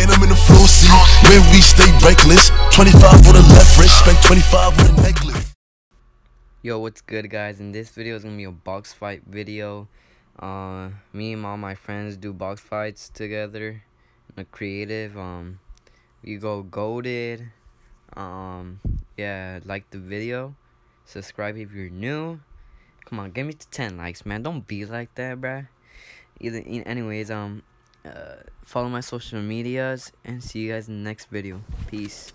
And I'm in the floor seat where we stay reckless. 25 on the left wrist, spent 25 on a necklace. Yo, what's good, guys? In this video is gonna be a box fight video. Uh, me and all my friends do box fights together. A creative. Um, we go goaded. Um, yeah, like the video. Subscribe if you're new. Come on, get me to 10 likes, man. Don't be like that, bruh. Either, anyways, um, uh, follow my social medias and see you guys in the next video. Peace.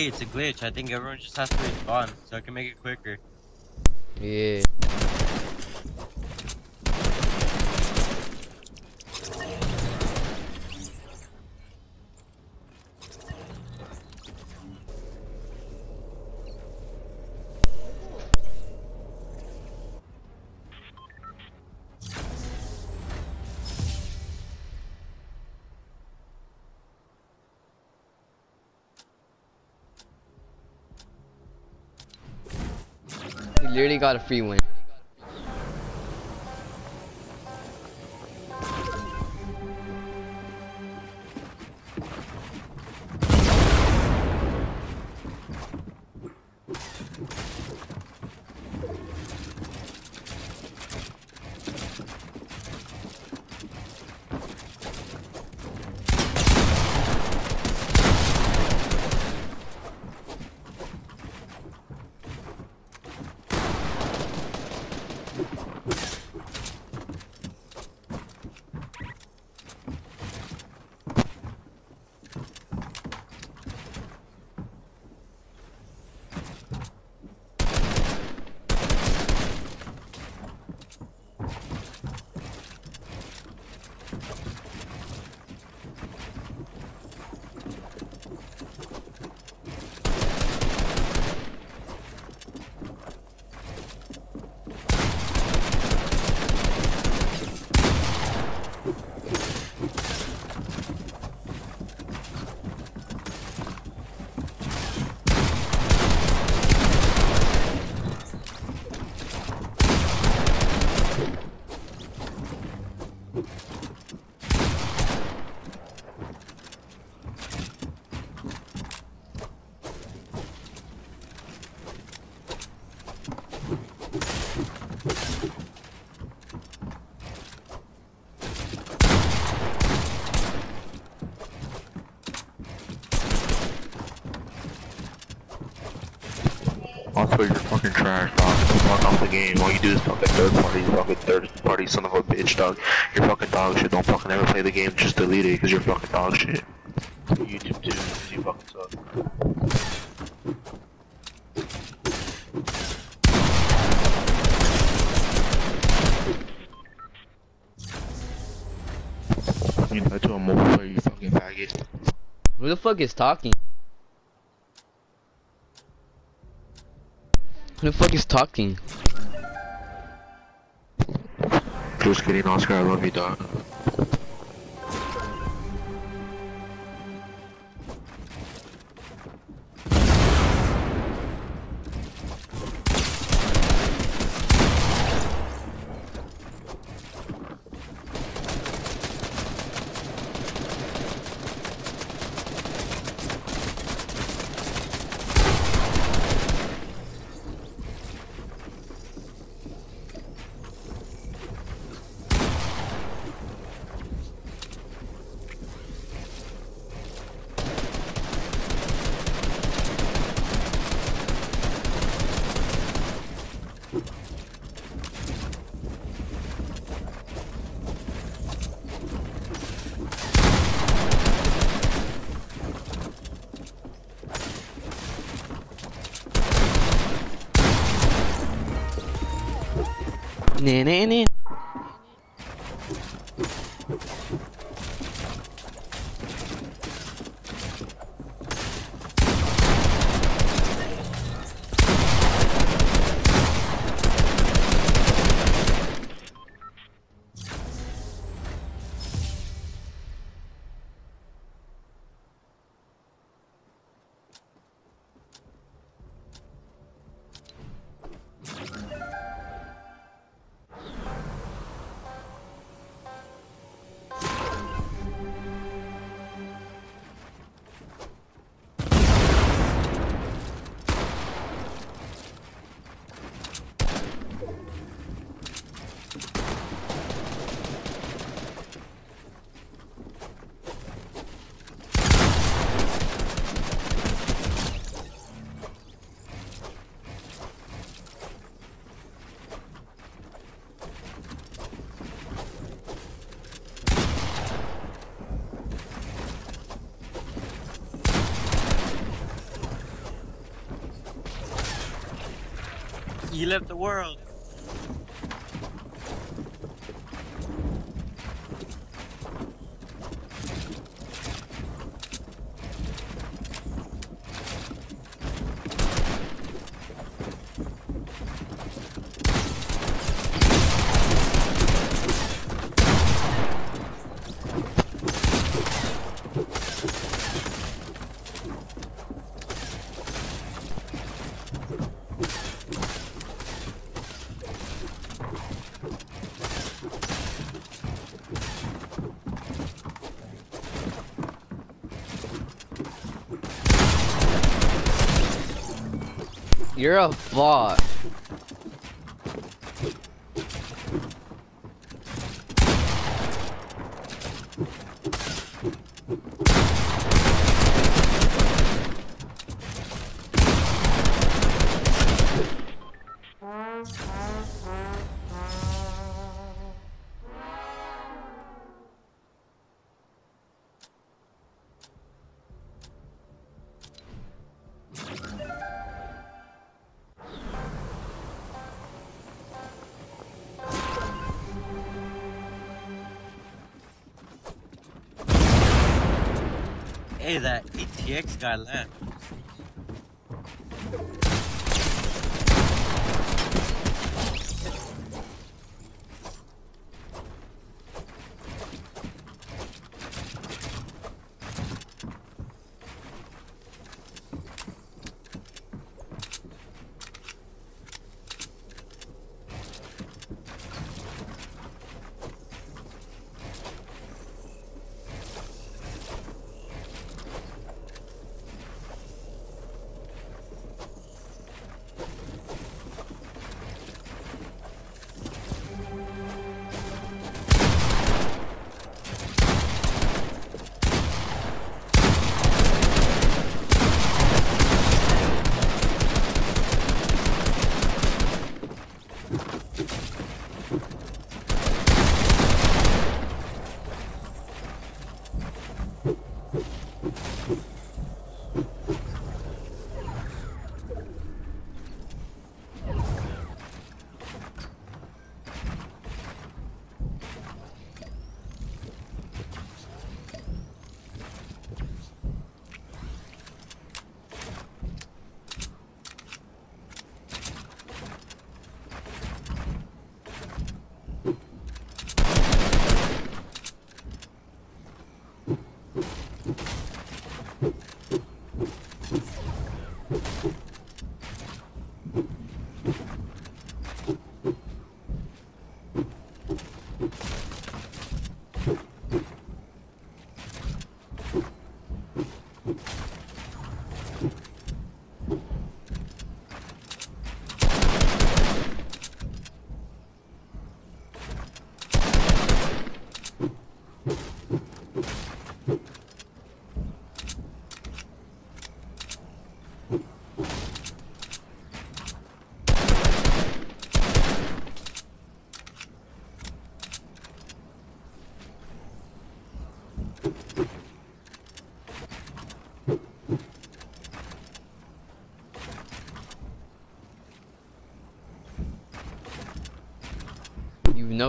Hey, it's a glitch. I think everyone just has to respawn so I can make it quicker. Yeah. Literally got a free win. Son of a bitch, dog. You're fucking dog shit. Don't fucking ever play the game. Just delete it, cause you're fucking dog shit. YouTube too, cause you fucking suck. You died to a mobile you fucking faggot. Who the fuck is talking? Who the fuck is talking? Just kidding, Oscar. I love you, dog. Nah, nah, nah. Left the world. You're a bot. Hey, that ATX guy left.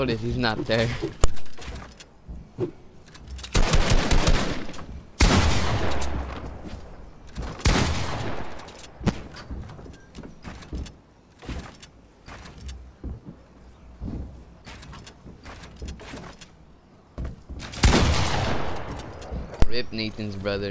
You've noticed he's not there. Rip Nathan's brother.